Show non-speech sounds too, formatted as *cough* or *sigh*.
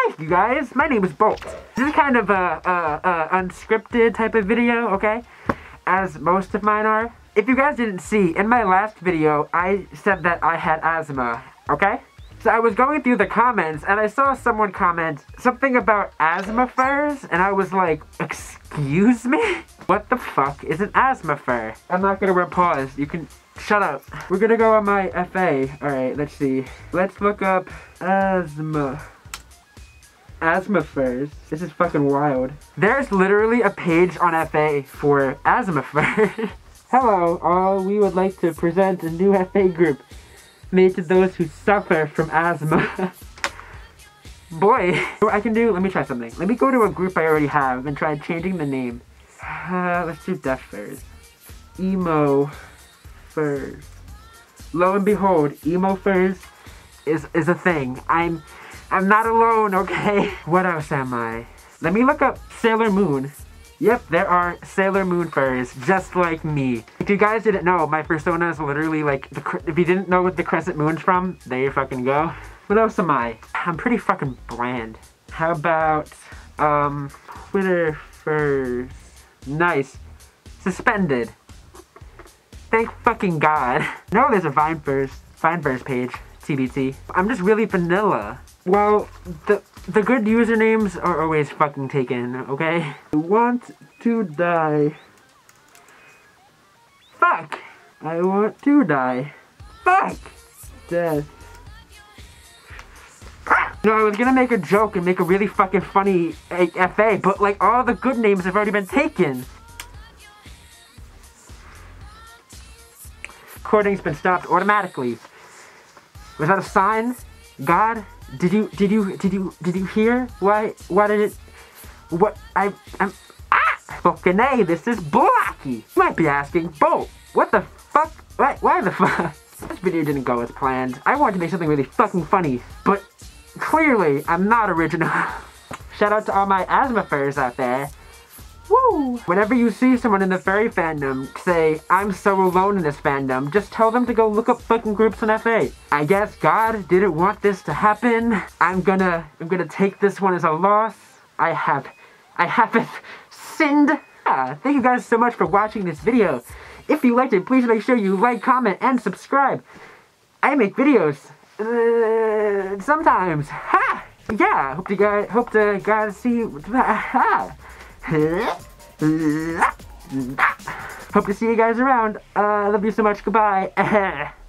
Hi, you guys. My name is Bolt. This is kind of a, a, a unscripted type of video, okay? As most of mine are. If you guys didn't see, in my last video, I said that I had asthma, okay? So I was going through the comments and I saw someone comment something about asthma furs and I was like, excuse me? What the fuck is an asthma fur? I'm not gonna pause. You can shut up. We're gonna go on my FA. Alright, let's see. Let's look up asthma. Asthma furs. This is fucking wild. There's literally a page on FA for asthma furs. *laughs* Hello, all. We would like to present a new FA group made to those who suffer from asthma. *laughs* Boy, *laughs* what I can do, let me try something. Let me go to a group I already have and try changing the name. Uh, let's do Deaf Furs. Emo Furs. Lo and behold, Emo Furs is, is a thing. I'm, I'm not alone, okay? *laughs* What else am I? Let me look up Sailor Moon. Yep, there are Sailor Moon furs, just like me. If you guys didn't know, my persona is literally like, the, if you didn't know what the Crescent Moon's from, there you fucking go. What else am I? I'm pretty fucking bland. How about, um, Twitter furs? Nice. Suspended. Thank fucking God. *laughs* No, there's a Vine furs, Vine furs page, TBT. I'm just really vanilla. Well, the the good usernames are always fucking taken, okay? I want to die. Fuck! I want to die. Fuck! Death. No, I was gonna make a joke and make a really fucking funny like, FA, but like all the good names have already been taken. Recording's been stopped automatically. Was that a sign? God? Did you did you did you did you hear? Why why did it what I I'm ah fucking A, this is Blocky. Might be asking, Bo, what the fuck why why the fuck? *laughs* This video didn't go as planned. I wanted to make something really fucking funny, but clearly I'm not original. *laughs* Shout out to all my asthma furs out there. Woo! Whenever you see someone in the furry fandom say, I'm so alone in this fandom, just tell them to go look up fucking groups on FA. I guess God didn't want this to happen. I'm gonna, I'm gonna take this one as a loss. I have, I haven't sinned. Ah, thank you guys so much for watching this video. If you liked it, please make sure you like, comment, and subscribe. I make videos, uh, sometimes. Ha! Yeah, hope you guys, hope to guys see, *laughs* ha! Hope to see you guys around. Uh, love you so much. Goodbye. *laughs*